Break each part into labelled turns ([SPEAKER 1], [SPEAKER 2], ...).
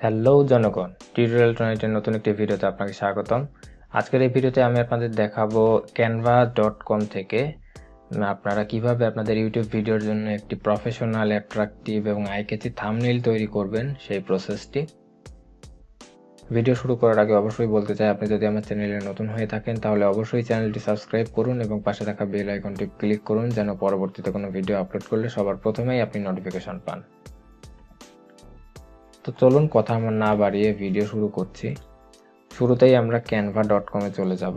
[SPEAKER 1] Hello জনগণ tutorial টোয়েন্টির নতুন একটি ভিডিওতে আপনাকে স্বাগতম। আজকের এই ভিডিওতে আমি আপনাদের দেখাবো ক্যানভা ডট কম থেকে আপনারা কীভাবে আপনাদের ইউটিউব ভিডিওর জন্য একটি প্রফেশনাল অ্যাট্রাকটিভ এবং আইকেচি থামনেইল তৈরি করবেন সেই প্রসেসটি ভিডিও শুরু করার আগে অবশ্যই বলতে চাই, আপনি যদি আমার চ্যানেলে নতুন হয়ে থাকেন, তাহলে অবশ্যই চ্যানেলটি সাবস্ক্রাইব করুন এবং পাশে থাকা বেল আইকনটি ক্লিক করুন, যেন পরবর্তীতে কোনো ভিডিও আপলোড করলে সবার প্রথমেই আপনি নোটিফিকেশন পান। তো চলুন কথা আমার না বাড়িয়ে ভিডিও শুরু করছি। শুরুতেই আমরা ক্যানভা ডট কমে চলে যাব।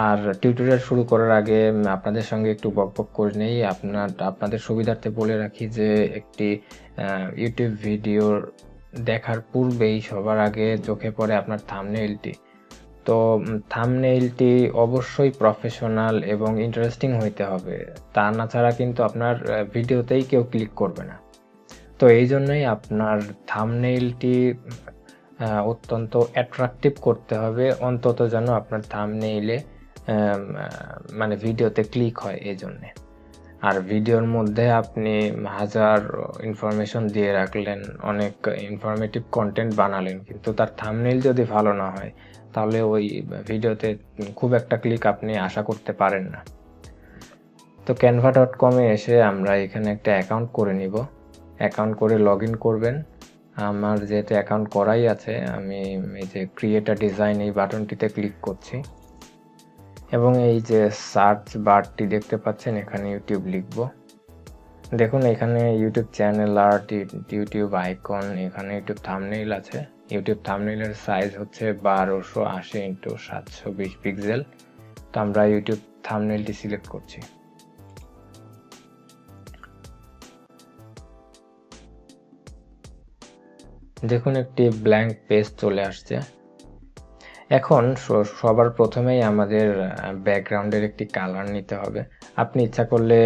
[SPEAKER 1] আর টিউটোরিয়াল শুরু করার আগে আপনাদের সঙ্গে একটু বকবক করে নেই। আপনার, আপনাদের সুবিধার্থে বলে রাখি যে, একটি ইউটিউব ভিডিওর দেখার পূর্বেই সবার আগে চোখে পড়ে আপনার থামনেইলটি তো থামনেইলটি অবশ্যই প্রফেশনাল এবং ইন্টারেস্টিং হইতে হবে। তা না ছাড়া কিন্তু আপনার ভিডিওতেই কেউ ক্লিক করবে না। তো এই জন্যই আপনার থামনেইলটি অত্যন্ত অ্যাট্রাকটিভ করতে হবে। অন্তত যেন আপনার থামনেইলে মানে ভিডিওতে ক্লিক হয় এই জন্যে। আর ভিডিওর মধ্যে আপনি হাজার ইনফরমেশন দিয়ে রাখলেন, অনেক ইনফরমেটিভ কন্টেন্ট বানালেন, কিন্তু তার থামনেইল যদি ভালো না হয়, তাহলে ওই ভিডিওতে খুব একটা ক্লিক আপনি আশা করতে পারেন না। তো ক্যানভা ডট কমে এসে আমরা এখানে একটা অ্যাকাউন্ট করে নিব। অ্যাকাউন্ট করে লগ করবেন। আমার যেহেতু অ্যাকাউন্ট করাই আছে, আমি এই যে ক্রিয়েটার ডিজাইন এই বাটনটিতে ক্লিক করছি। এবং এই যে সার্চ বারটি দেখতে পাচ্ছেন, এখানে ইউটিউব লিখব। দেখুন, এখানে YouTube channel art YouTube icon এখানে ইউটিউব থামনেইল আছে। ইউটিউব থামনেইলের সাইজ হচ্ছে বারোশো আশি ইন্টু সাতশো বিশ পিক্সেল তো আমরা ইউটিউব থামনেইলটি সিলেক্ট করছি। দেখুন, একটি ব্ল্যাঙ্ক পেজ চলে আসছে। এখন সবার প্রথমেই আমাদের ব্যাকগ্রাউন্ডের একটি কালার নিতে হবে। আপনি ইচ্ছা করলে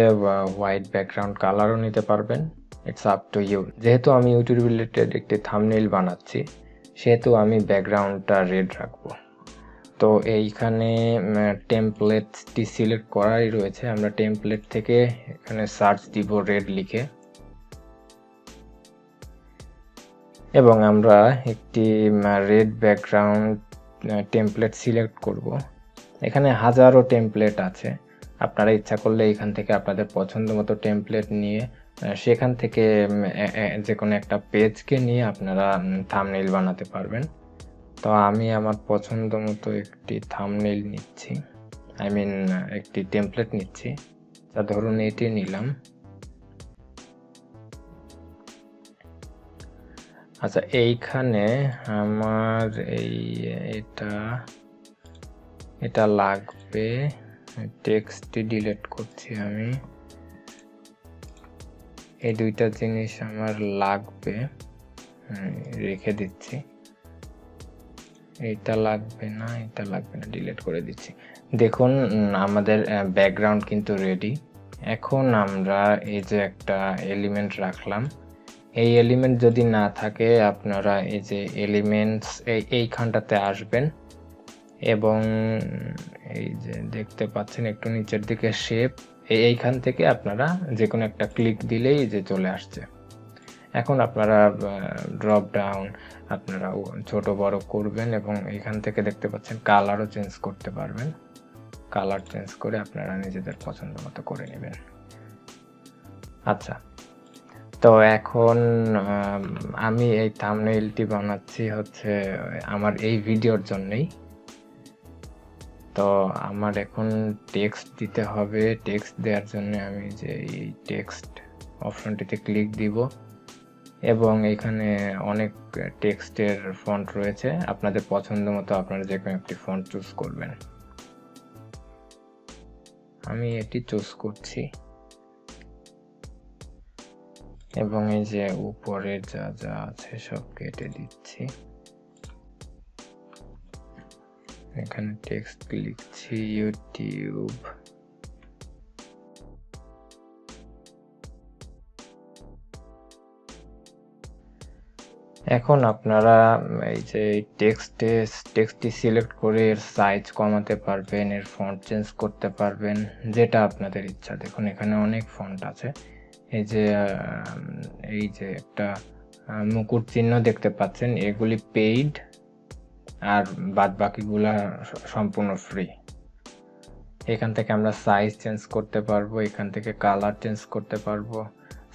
[SPEAKER 1] হোয়াইট ব্যাকগ্রাউন্ড কালারও নিতে পারবেন। ইটস আপ টু ইউ যেহেতু আমি ইউটিউব রিলেটেড একটি থামনেইল বানাচ্ছি, সেহেতু আমি ব্যাকগ্রাউন্ডটা রেড রাখব। তো এইখানে টেমপ্লেটটি সিলেক্ট করাই রয়েছে। আমরা টেমপ্লেট থেকে এখানে সার্চ দিব রেড লিখে। এবং আমরা একটি রেড ব্যাকগ্রাউন্ড টেমপ্লেট সিলেক্ট করব। এখানে হাজারো টেমপ্লেট আছে। আপনারা ইচ্ছা করলে এখান থেকে আপনাদের পছন্দ মতো টেমপ্লেট নিয়ে সেখান থেকে যে কোনো একটা পেজকে নিয়ে আপনারা থামনেইল বানাতে পারবেন। তো আমি আমার পছন্দ মতো একটি থামনেইল নিচ্ছি। আই মিন একটি টেমপ্লেট নিচ্ছি। তা ধরুন এটি নিলাম। আচ্ছা এইখানে আমার এই, এটা এটা লাগবে। টেক্সটটি ডিলিট করছি আমি। এই দুইটা জিনিস আমার লাগবে। রেখে দিচ্ছি। এটা লাগবে না, এটা লাগবে না ডিলিট করে দিচ্ছি। দেখুন, আমাদের ব্যাকগ্রাউন্ড কিন্তু রেডি এখন আমরা এই যে একটা এলিমেন্ট রাখলাম। এই এলিমেন্ট যদি না থাকে, আপনারা এই যে এলিমেন্টস এই এইখানটাতে আসবেন এবং এই যে দেখতে পাচ্ছেন একটু নিচের দিকে শেপ এইখান থেকে আপনারা যে কোনো একটা ক্লিক দিলেই যে চলে আসছে। এখন আপনারা ড্রপ ডাউন আপনারা ছোট বড় করবেন এবং এখান থেকে দেখতে পাচ্ছেন কালারও চেঞ্জ করতে পারবেন। কালার চেঞ্জ করে আপনারা নিজেদের পছন্দ মতো করে নেবেন। আচ্ছা তো এখন, আমি এই থাম্বনেইলটি বানাচ্ছি হচ্ছে, আমার এই ভিডিওর জন্যই। তো আমার এখন টেক্সট দিতে হবে। টেক্সট দেওয়ার জন্য আমি যে এই টেক্সট অপশনটিতে ক্লিক দিব। এবং এখানে অনেক টেক্সটের ফন্ট রয়েছে। আপনাদের পছন্দ মতো আপনারা যে কোনো একটি ফন্ট চুজ করবেন। আমি এটি চুজ করছি। এবং এই যে উপরের যা যা আছে সব কেটে দিচ্ছি। এখানে টেক্সট লিখছি ইউটিউব এখন আপনারা এই যে টেক্সটে টেক্সটটি সিলেক্ট করে এর সাইজ কমাতে পারবেন, এর ফন্ট চেঞ্জ করতে পারবেন, যেটা আপনাদের ইচ্ছা। দেখুন, এখানে অনেক ফন্ট আছে। এই যে এই যে একটা মুকুট চিহ্ন দেখতে পাচ্ছেন। এগুলি পেইড আর বাদ বাকিগুলা সম্পূর্ণ ফ্রি এখান থেকে আমরা সাইজ চেঞ্জ করতে পারব, এখান থেকে কালার চেঞ্জ করতে পারব।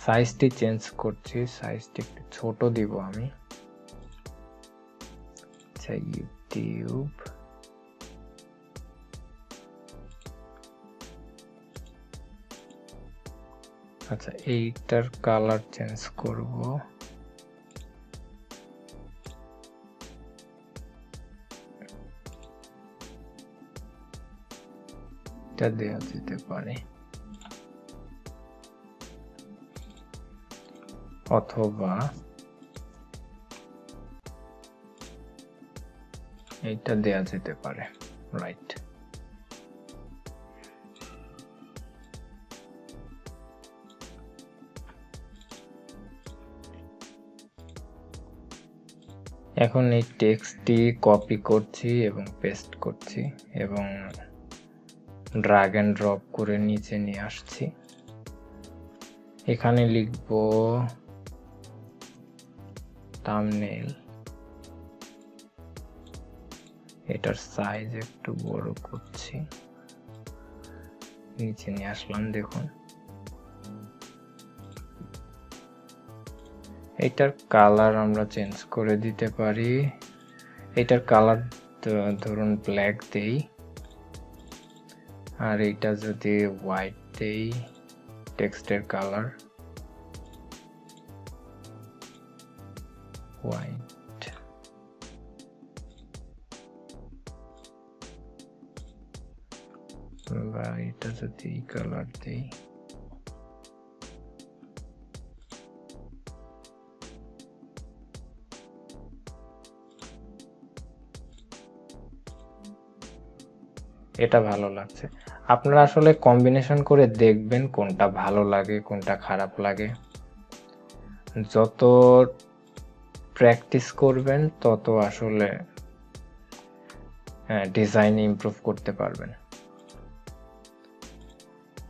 [SPEAKER 1] সাইজটি চেঞ্জ করছি সাইজটি একটু ছোট দিব আমি। আচ্ছা ইউটিউব আচ্ছা এইটার কালার চেঞ্জ করব। এটা দেওয়া যেতে পারে। অথবা এইটা দেয়া যেতে পারে রাইট এখন এই টেক্সটটি কপি করছি এবং পেস্ট করছি এবং ড্রাগ অ্যান্ড ড্রপ করে নিচে নিয়ে আসছি। এখানে লিখব থাম্বনেল এটার সাইজ একটু বড় করছি। নিচে নিয়ে আসলাম, দেখুন। এটার কালার আমরা চেঞ্জ করে দিতে পারি। এটার কালার ধরুন ব্ল্যাক দেই। আর এইটা যদি হোয়াইট দেই টেক্সটের কালার হোয়াইট বা এটা যদি কালার দেই। এটা ভালো লাগছে। আপনারা আসলে কম্বিনেশন করে দেখবেন কোনটা ভালো লাগে, কোনটা খারাপ লাগে। যত প্র্যাকটিস করবেন, তত আসলে হ্যাঁ ডিজাইন ইমপ্রুভ করতে পারবেন।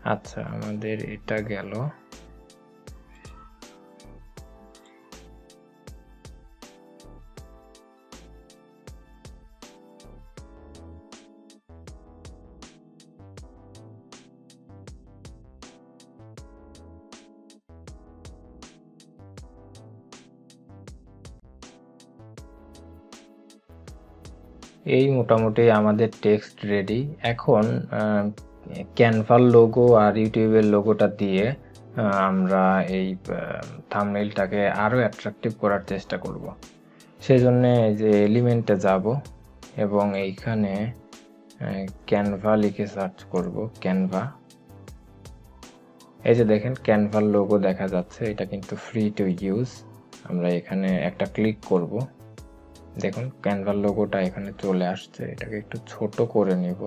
[SPEAKER 1] আচ্ছা আমাদের এটা গেল। এই মোটামুটি আমাদের টেক্সট রেডি এখন ক্যানভার লোগো আর ইউটিউবের লোগোটা দিয়ে আমরা এই থামনেইলটাকে আরও অ্যাট্রাকটিভ করার চেষ্টা করব। সেই জন্যে যে এলিমেন্টে যাব এবং এইখানে ক্যানভা লিখে সার্চ করব ক্যানভা এই যে দেখেন ক্যানভার লোগো দেখা যাচ্ছে, এটা কিন্তু ফ্রি টু ইউজ আমরা এখানে একটা ক্লিক করব। দেখুন, ক্যানভার লোগোটা এখানে চলে আসছে। এটাকে একটু ছোট করে নিব।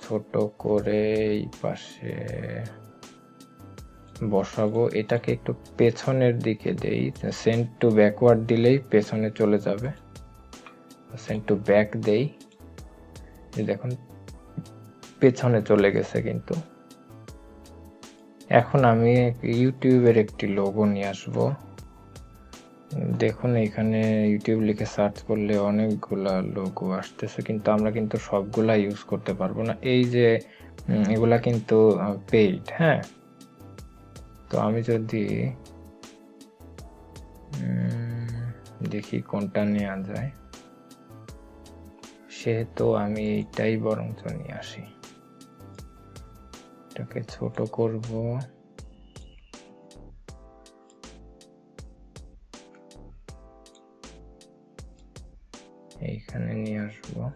[SPEAKER 1] ছোট করে এই পাশে বসাবো। এটাকে একটু পেছনের দিকে দেই। সেন্ট টু ব্যাকওয়ার্ড দিলেই পেছনে চলে যাবে। সেন্ট টু ব্যাক দেই। দেখুন, পেছনে চলে গেছে কিন্তু। এখন আমি ইউটিউবের একটি লোগো নিয়ে আসব। দেখুন, এখানে ইউটিউব লিখে সার্চ করলে অনেকগুলা লোগো আসতেছে, কিন্তু আমরা কিন্তু সবগুলা ইউজ করতে পারব না। এই যে এগুলা কিন্তু পেইড হ্যাঁ? তো আমি যদি দেখি কোনটা নেওয়া যায়। সেহেতু আমি এইটাই বরঞ্চ নিয়ে আসি। এটাকে ছোট করব। এইখানে নিয়ে আসব।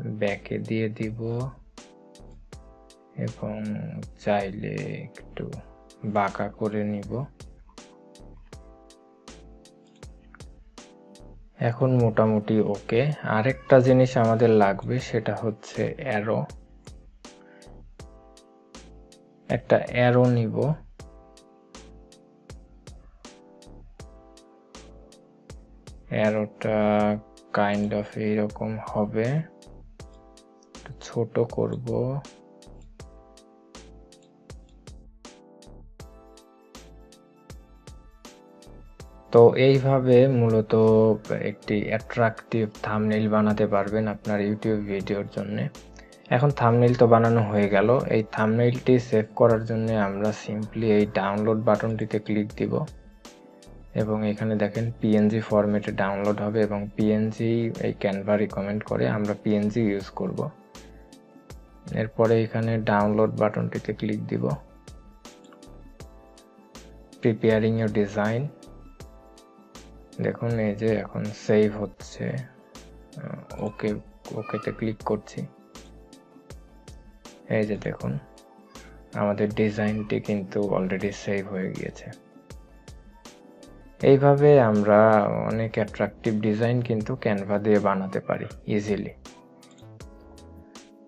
[SPEAKER 1] ব্যাকে দিয়ে দিব। এবং চাইলে একটু বাঁকা করে নিব। এখন মোটামুটি ওকে। আরেকটা জিনিস আমাদের লাগবে, সেটা হচ্ছে অ্যারো একটা অ্যারো নিব। অ্যারোটা কাইন্ড অফ এইরকম হবে। ছোট করব। তো এইভাবে মূলত একটি অ্যাট্রাকটিভ থামনেল বানাতে পারবেন আপনার ইউটিউব ভিডিওর জন্য। এখন থামনেল তো বানানো হয়ে গেল। এই থামনেলটি সেভ করার জন্য আমরা সিম্পলি এই ডাউনলোড বাটনটিতে ক্লিক দিব। এবং এখানে দেখেন পিএনজি ফরম্যাটে ডাউনলোড হবে এবং পিএনজি এই ক্যানভা রিকমেন্ড করে আমরা পিএনজি ইউজ করব। এরপরে এখানে ডাউনলোড বাটনটিতে ক্লিক দিব। প্রিপেয়ারিং ইউর ডিজাইন দেখুন, এই যে এখন সেভ হচ্ছে। ওকে ওকেতে ক্লিক করছি। এই যে দেখুন, আমাদের ডিজাইনটি কিন্তু অলরেডি সেভ হয়ে গিয়েছে। এইভাবে আমরা অনেক অ্যাট্রাকটিভ ডিজাইন কিন্তু ক্যানভা দিয়ে বানাতে পারি ইজিলি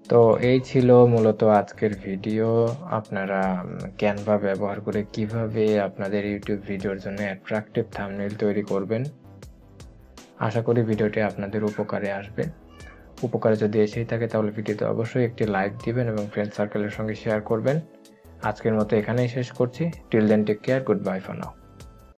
[SPEAKER 1] তো এই ছিল মূলত আজকের ভিডিও আপনারা ক্যানভা ব্যবহার করে কীভাবে আপনাদের ইউটিউব ভিডিওর জন্য অ্যাট্রাকটিভ থামনেল তৈরি করবেন, আশা করি ভিডিওটি আপনাদের উপকারে আসবে। উপকারে যদি এসেই থাকে তাহলে ভিডিওতে অবশ্যই একটি লাইক দিবেন এবং ফ্রেন্ড সার্কেলের সঙ্গে শেয়ার করবেন। আজকের মতো এখানেই শেষ করছি। Till then take care good bye for now